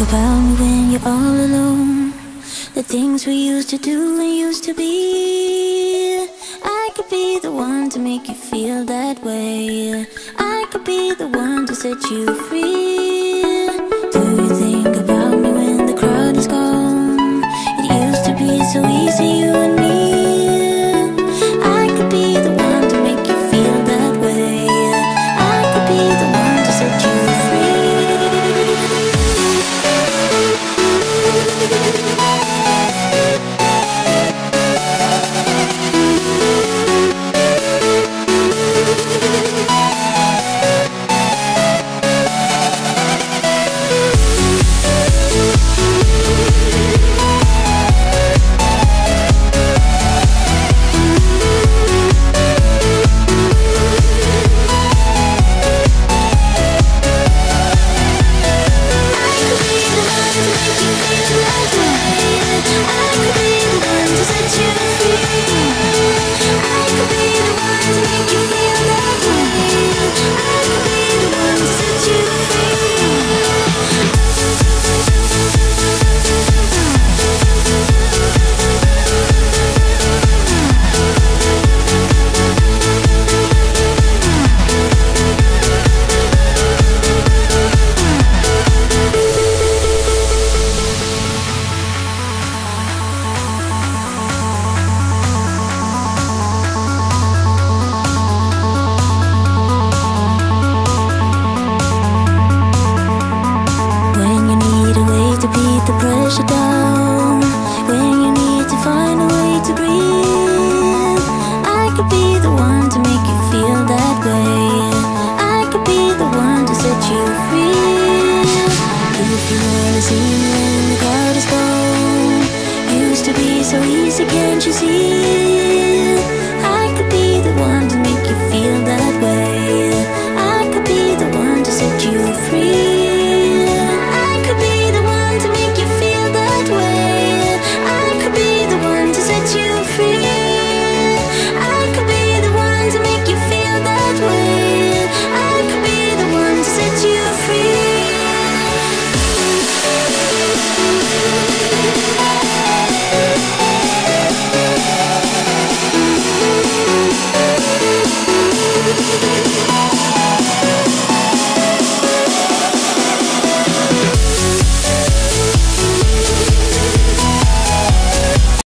about me when you're all alone? The things we used to do and used to be. I could be the one to make you feel that way. I could be the one to set you free. Do you think about me when the crowd is gone? It used to be so easy, you and me. the pressure down When you need to find a way to breathe. I could be the one to make you feel that way. I could be the one to set you free. If you wanna see the cloud is gone Used to be so easy, can't you see? I could be the one to make you feel that way. I could be the one to set you free.